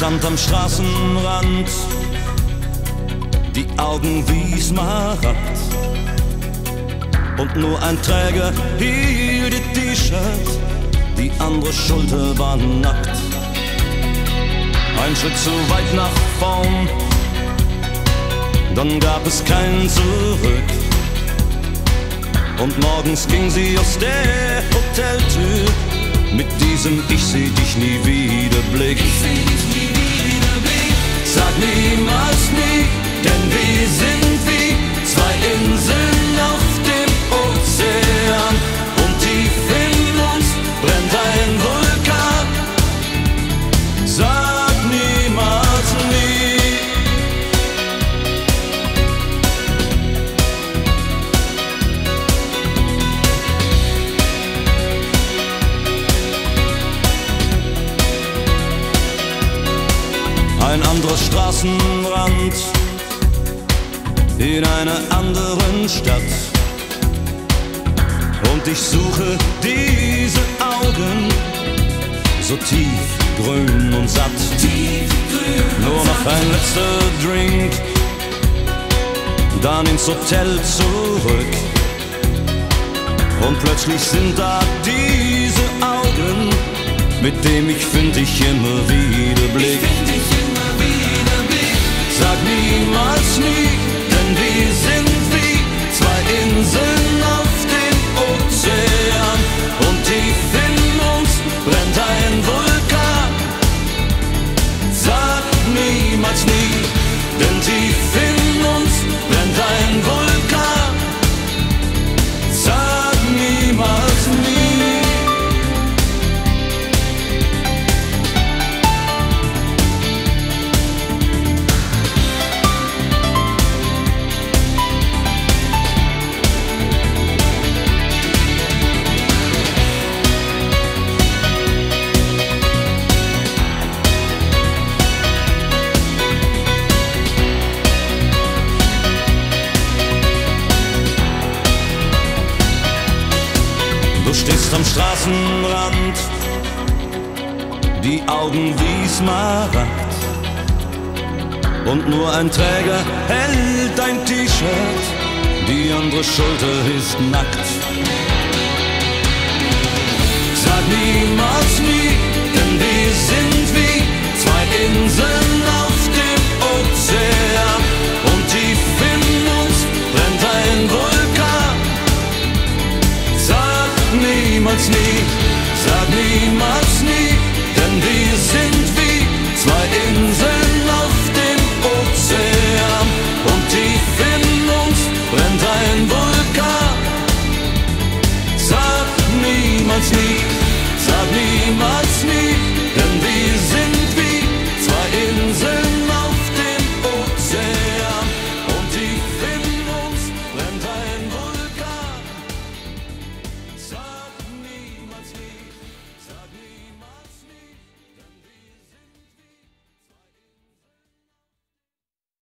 stand am Straßenrand, die Augen wie Smaragd. Und nur ein Träger hielt die T-Shirt, die andere Schulter war nackt. Ein Schritt zu weit nach vorn, dann gab es kein Zurück. Und morgens ging sie aus der Hoteltür mit diesem Ich seh dich nie wieder Blick. Ein anderer Straßenrand in einer anderen Stadt. Und ich suche diese Augen so tief, grün und satt. Tiefgrün Nur noch ein letzter Drink, dann ins Hotel zurück. Und plötzlich sind da diese Augen, mit dem ich find ich immer wieder Blick. Sag niemals nie, Du stehst am Straßenrand, die Augen wie Smaragd. Und nur ein Träger hält dein T-Shirt, die andere Schulter ist nackt. Sag niemals